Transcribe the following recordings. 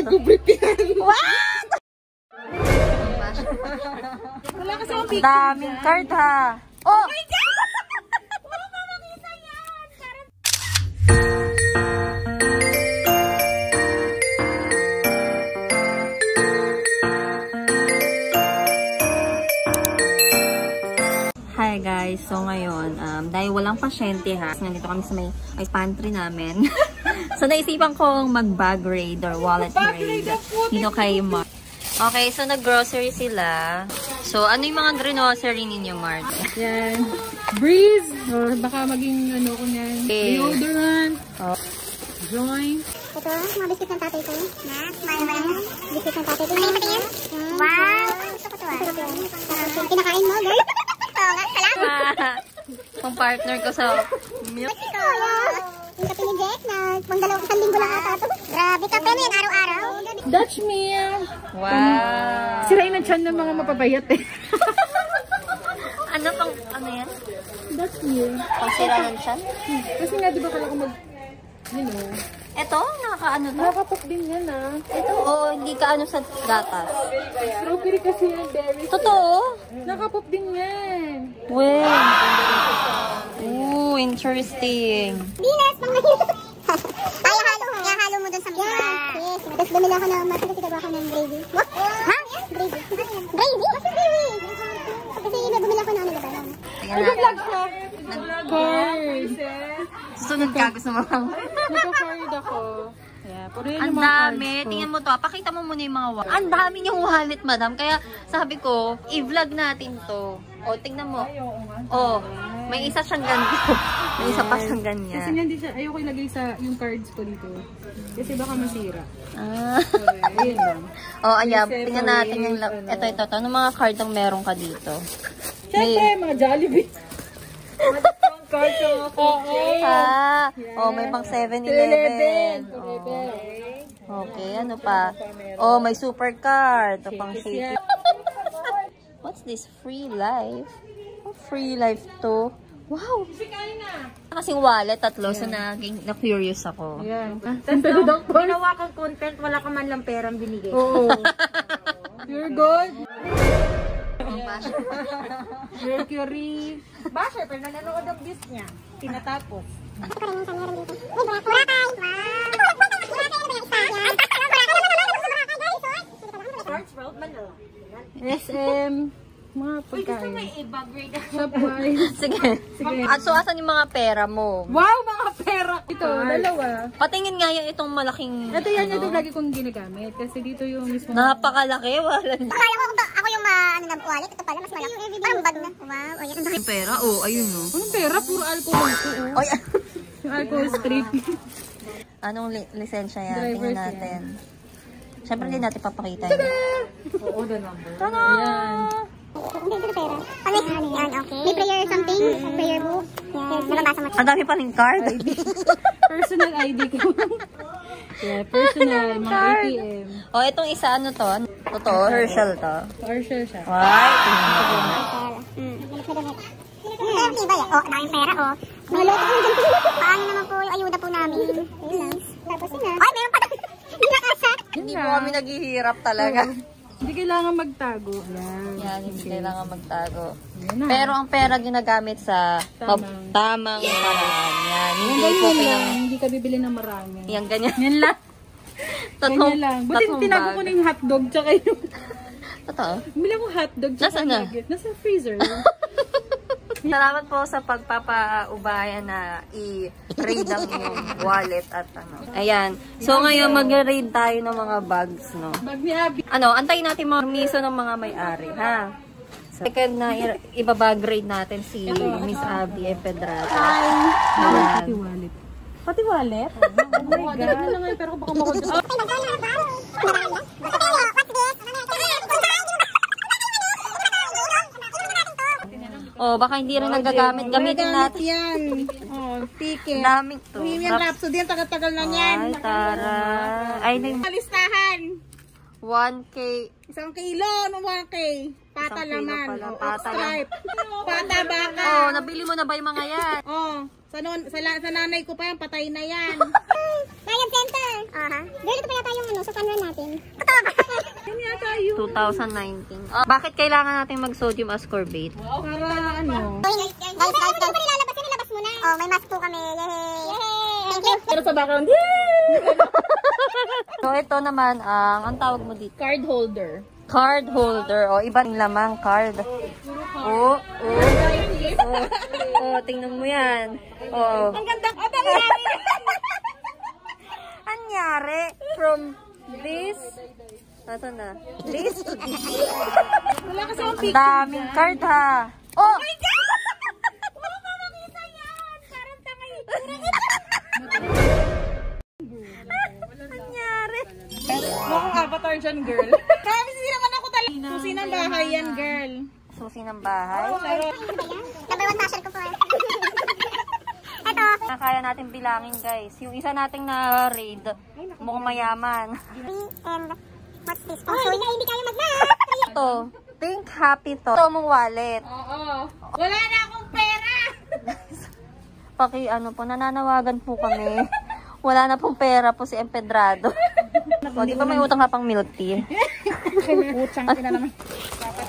card ko brief yan. What? Wala kasi akong picture. Daming card ha. Oh! my God! Hi guys, so ngayon, um, dahil walang pasyente ha, nandito kami sa may ice pantry namin. so naisipan kong mag-bag raid or wallet raid dito kay Mark. Okay, so nag-grocery sila. So, ano yung mga grocery ninyo, Mark? Yan. Breeze. Or baka maging ano ko yan. Okay. Deodorant. Oh. Joint. Ito, mga biscuit ng tatay ko. Na, smile ba yan? Biscuit ng tatay ko. Ano yung patingin? Wow! Gusto ko to ah. Gusto ko. Pinakain mo, girl? Oo nga, salamat. Kung partner ko sa milk. Ito, yung kape ni Jack na pang dalawang isang linggo lang ata to. Grabe, kape mo yan araw-araw. Dutch meal. Wow! Sirain ang chan ng mga mapabayat eh. Ano pang, ano yan? Dutch meal. Pang sira ng tiyan? Kasi nga, di ba kala ko mag, you know, Ito, nakakaano to? nakakapok din yan ah. Ito, oo, hindi ka ano sa gatas. Strawberry kasi yan, berry. Totoo? Nakapop din yan. Well. Interesting. Mahirap. Ay, halo. Ihalo mo dun sa mga. Yes. Tapos bumili ako ng, mas kasi ako ng gravy. What? Ha? Gravy. Gravy? Yung gravy? Kasi bumili ako ng ano, diba? Tingnan natin. Card. Susunod ka, gusto mo? Nagka-card ako. Yeah, Ang dami. Tingnan mo to. ah. Pakita mo muna yung mga wallet. Ang dami niyong wallet, madam. Kaya sabi ko, i-vlog natin to. O, tingnan mo. Ay, oo nga. Oh, may isa siyang ganito. may isa pa siyang Kasi ganyan. nga hindi siya, ayoko ilagay sa yung cards ko dito. Kasi baka masira. Ah. Okay, ayun lang. oh, ayan. May Tingnan natin yung... Ito, ito, ito. Anong mga card ang meron ka dito? Siyempre, mga Jollibee. Card ko mga. Ah, oh, may pang 7-Eleven. Oh. Okay. Okay, ano pa? Oh, may supercard. Ito pang shake. What's this? Free life? Oh, free life to. Wow! Kasing wallet, tatlo. So, naging, na-curious ako. Ayan. Pero doctor. Ginawa kang content, wala ka man lang perang binigay. Oo. You're good. Mercury. Basher, pero nanonood ang views niya. Tinatapos. SM. Mga Uy, gusto pagkain. mo i-bag grade ako. Supply. Sige. At so, asan yung mga pera mo? Wow, mga pera. Ito, dalawa. Patingin nga yung itong malaking... Ito yan, ano, ito lagi kong ginagamit. Kasi dito yung mismo. Napakalaki. Wala na. Akala ko ako yung ma, ano na wallet, ito pala, mas malaki. Parang bag na. Wow, oh, yan. Yung pera? Oh, ayun no. Anong pera? Puro alcohol ito. Oh. Oy, Yung alcohol strip. anong li- lisensya yan? Driver's Tingnan natin. Siyempre, hindi natin papakita yun. Oo, the number. Tada! Hindi, ito pera. Ano yan? Okay. May prayer something? Prayer book? Yes. Nababasa mo. Ang dami pa rin card. Personal ID ko. yeah, personal. Mga ATM. oh, itong isa, ano to? Totoo, Herschel to. Partial siya. Tingnan mo. Hmm. Pero tiba yan. Oh, daming pera, oh. Mga loto po dyan. Paano naman po yung ayuda po namin? Lang. Tapos yun na. Ay, meron pa. Hindi nakasa. Hindi po kami naghihirap talaga. Hindi kailangan magtago. Yan. Yan, hindi kailangan magtago. Yan. Pero ang pera ginagamit sa Tamang. tamang paraan. Yan, hindi po lang. pinang... Hindi ka bibili ng marami. Yan, ganyan. Yan lang. Tatlong, Ganyan lang. Buti tinago ko na yung hotdog tsaka yung... Totoo. Bumili akong hotdog tsaka Nasaan na? Nasa freezer. Salamat po sa pagpapaubayan na i-raid ang inyong wallet at ano. Ayan. So ngayon mag-raid tayo ng mga bags, no? Ano, antayin natin mga permiso ng mga may-ari, ha? Second na ibabag raid natin si Miss Abby E. Pedrata. Ayan. Pati wallet. Pati wallet? Oh my God. Pero baka makulit. Ay, magkano na ba? Marami na? What's this? Oh, baka hindi rin nagagamit. Gamitin natin. Yan. Oh, ticket. Dami to. Rap- Rhapsody yan, tagal-tagal na yan. Ay, tara. Ay, na- Listahan. 1K. Isang kilo, ano 1K? Pata Isang kilo laman. Oh, pata stripe. Pata baka. Oh, nabili mo na ba yung mga yan? Oh, sa, non, sa, la- sa nanay ko pa yan, patay na yan. Ryan Center. Aha. Girl, ito pa yata yung ano, sa Ronald. natin. Totoo ba? 2019. Oh, bakit kailangan natin mag-sodium ascorbate? Para ano? Guys, guys, guys. Guys, guys. nilalabas yun, nilabas muna. Oh, may mask po kami. Yay! Thank you. Pero sa background, yay! So, ito naman ang, ang tawag mo dito? Card holder. Card holder. O, iba yung lamang card. Oh, oh. Oh, oh tingnan mo yan. Oh. Ang ganda ka talaga. Anyari? From this, Nasaan na? This to this. Wala kasi Ang daming card ha. Oh! Anyari? Mukhang avatar dyan, girl. Promise, hindi naman ako talaga. Susi ng bahay yan, girl. Susi ng bahay. Number one basher ko po. eh. Ito. Na kaya natin bilangin guys. Yung isa nating na raid, mukhang mayaman. And what's this? Oh, hindi, hindi kayo mag-math. Ito, pink happy to. Ito mong wallet. Oo. Wala na akong pera. Paki ano po, nananawagan po kami. Wala na pong pera po si Empedrado. o, di ba may utang ka pang milk tea? Putsang ina naman.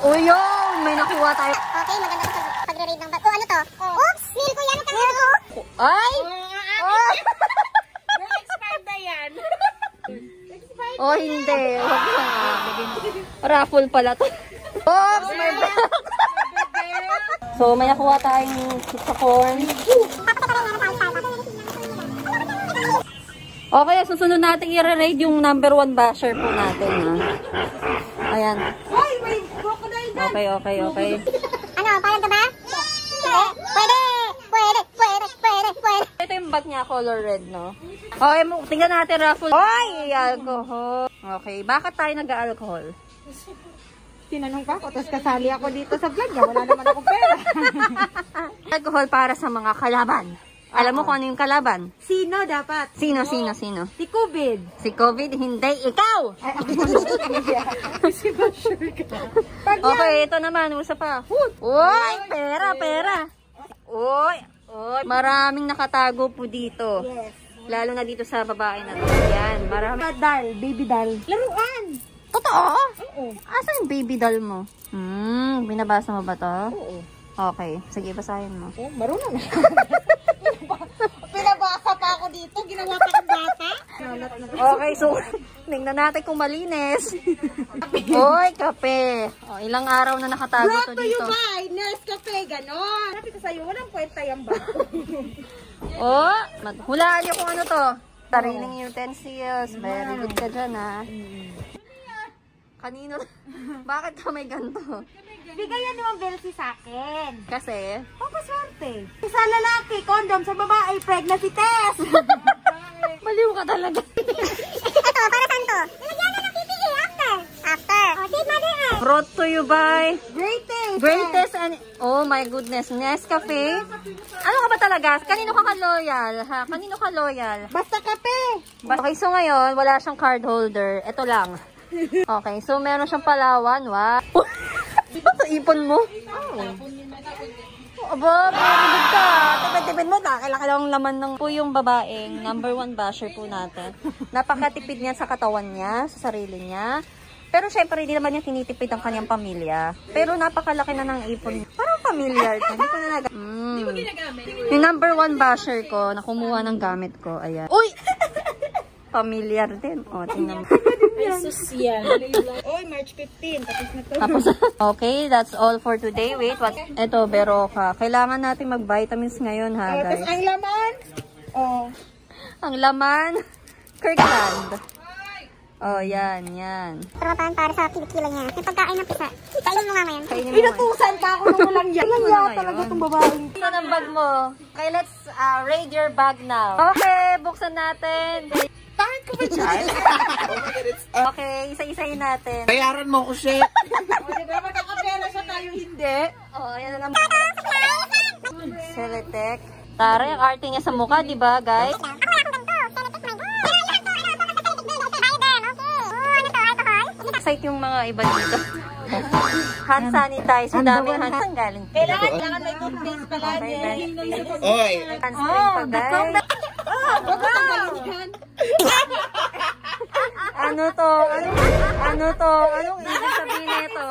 O yun! May nakuha tayo. Okay, maganda to pag- pagre-raid ng bag. Oh, ano to? Oops! Meal ko yan. Ang tanga ko. Ay! Oh! Girl, expired na yan. oh, hindi. Wag na. Raffle pala to. Oops! May bag. so, may nakuha tayong pizza corn. Okay, susunod natin i-raid yung number one basher po natin. Ha? Ayan. Okay, okay, okay. Ano, payag ka ba? Hindi. Pwede! Pwede! Pwede! Pwede! Bag niya, color red, no? Okay, mo- tingnan natin, raffle. Oy! Alcohol. Okay, bakit tayo nag-alcohol? Tinanong pa ako, tapos kasali ako dito sa vlog niya. Wala naman akong pera. alcohol para sa mga kalaban. Alam mo kung ano yung kalaban? Sino dapat? Sino, sino, sino? Si Kubid. Si COVID, hindi. Ikaw! Okay, ito naman. Usa pa. Uy! Pera, pera. Uy! Uy! Maraming nakatago po dito. Yes. Lalo na dito sa babae na to. Yan, marami. Dal, baby dal. Laruan. Totoo? Oo. Asan yung baby doll mo? Hmm, binabasa mo ba to? Oo. Okay, sige, basahin mo. Oh, marunong na. Dito. Ginawa pa akong bata. Okay, so, tingnan natin kung malinis. Hoy, kape. O, ilang araw na nakatago Brought to to you dito. by Nurse Cafe, ganon. Sabi ko sa'yo, walang kwenta yung ba? Oh, hulaan niyo kung ano to. Sariling utensils. Very good ka dyan, ha? Kanino? Bakit ka may ganito? Bigayan ni Ma'am Belsi sa akin. Kasi, Papaswerte. Sa lalaki, condom. Sa babae, pregnancy test. baliw ka talaga. Ito, para saan to? Nilagyan na ng PPE after. After. Oh, see, mother earth. Brought to you by Greatest. Greatest and... Oh my goodness, Nescafe. Ano ka ba talaga? Kanino ka ka-loyal, ha? Kanino ka loyal? Basta kape. Okay, so ngayon, wala siyang card holder. Ito lang. Okay, so meron siyang palawan. Wow. Ito, ipon mo? Aba, very good ka. Tipid-tipid mo, nakilaki lang ang laman ng po yung babaeng number one basher po natin. Napakatipid niya sa katawan niya, sa sarili niya. Pero syempre, hindi naman niya tinitipid ang kanyang pamilya. Pero napakalaki na ng ipon. Parang familiar to. Hindi ko na nag- mm. Yung number one basher ko, na kumuha ng gamit ko, ayan. Uy! Familiar din. O, tingnan mo. Jesus yan. Oy, March 15. Tapos na to. Tapos, okay, that's all for today. Wait, what? Ito, Beroka. Kailangan natin mag-vitamins ngayon, ha, Oh, tapos guys? ang laman. Oh. Ang laman, Kirkland. Oh, yan, yan. Tropahan para sa kilikila niya. Yung pagkain ng pisa. Kainin mo nga ngayon. Kainin mo. Inutusan pa ako nung walang yan. Kaya na talaga itong babae. Saan ang bag mo? Okay, let's uh, raid your bag now. Okay, buksan natin. Ko ba dyan? Okay, isa-isahin natin. Bayaran mo ko, shit. o, diba? Magkakapera siya tayo hindi. Oh, yan na naman. Celetec. Tara, yung arte niya sa mukha, di ba, guys? Ako wala akong ganito. Senetic my God. Pero yan to, ano. Oh, ano? Excite yung mga iba dito. Hand sanitizer, dami hand Saan galing. Kailangan, kailangan may toothpaste pala. Oy, Hand spray pa, guys. Huwag mo tanggalin yan. Ano to? Ano, ano to? Anong ibig sabihin nito?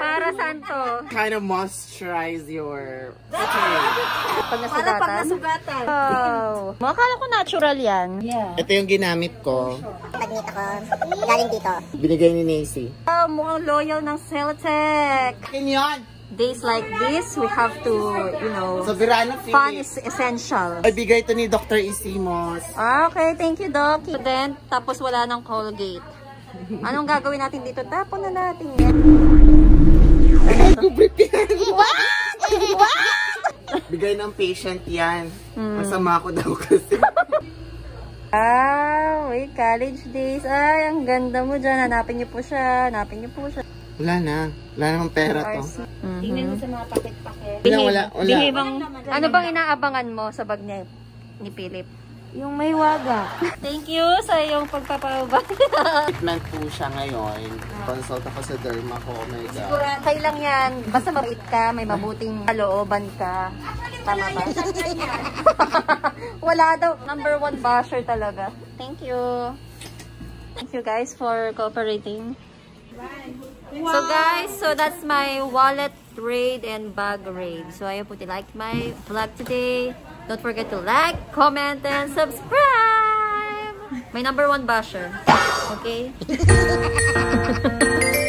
Para saan to? Kind of moisturize your... Pag nasugatan? Para pag nasugatan. Wow. Makakala ko natural yan. Yeah. Ito yung ginamit ko. Pag-meet ako, galing dito. Binigay ni Nacy. Wow, mukhang loyal ng Celtec. Akin yun! Days like this, we have to, you know, Sa Verano fun is essential. Ay, bigay ito ni Dr. Isimos. Ah, okay. Thank you, Doc. Then, tapos wala ng Colgate. Anong gagawin natin dito? Tapon na natin yan. Bigay ng patient yan. Hmm. Masama ko daw kasi. Ah, wait, college days. Ay, ang ganda mo dyan. Hanapin niyo po siya. Hanapin niyo po siya. Wala na. Wala namang pera to. Tingnan mo sa mga pakit-pakit. Wala, wala, wala. Behave ang- ano bang inaabangan mo sa bag ni, ni Philip? Yung may waga. Thank you sa iyong pagpapabag. Treatment po siya ngayon. Consult ako sa derma ko. Oh my God. Okay lang yan. Basta mabait ka, may mabuting kalooban ka. Tama ba? Wala daw. Number one basher talaga. Thank you. Thank you guys for cooperating. So guys, so that's my wallet raid and bag raid. So I hope you liked my vlog today. Don't forget to like, comment, and subscribe! My number one basher. Okay?